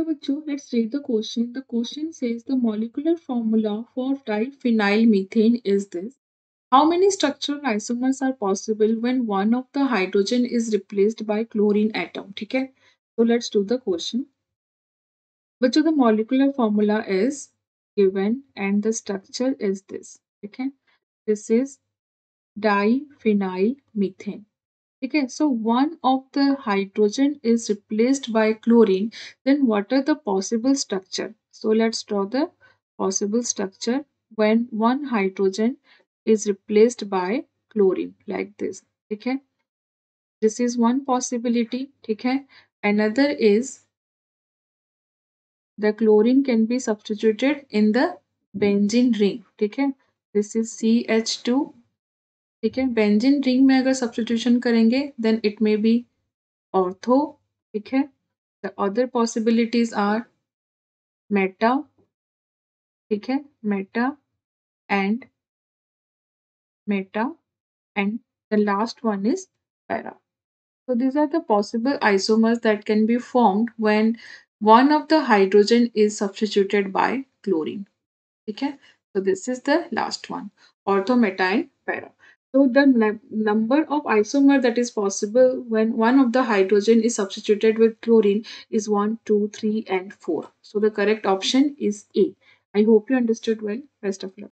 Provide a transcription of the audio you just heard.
Hello. Let's read the question. The question says the molecular formula for diphenylmethane is this. How many structural isomers are possible when one of the hydrogen is replaced by chlorine atom? Okay. So let's do the question. Bachcho, the molecular formula is given and the structure is this. Okay. This is diphenylmethane. Okay, so one of the hydrogen is replaced by chlorine. Then what are the possible structure? So let's draw the possible structure when one hydrogen is replaced by chlorine like this. Okay, this is one possibility. Okay, another is the chlorine can be substituted in the benzene ring. Okay, this is CH2 ठीक है? Benzene ring में अगर substitution करेंगे then it may be ortho ठीक है? The other possibilities are meta ठीक है? Meta and meta and the last one is para so these are the possible isomers that can be formed when one of the hydrogen is substituted by chlorine ठीक है? So this is the last one ortho meta and para So the number of isomer that is possible when one of the hydrogen is substituted with chlorine is 1, 2, 3 and 4. So the correct option is A. I hope you understood well. Best of luck.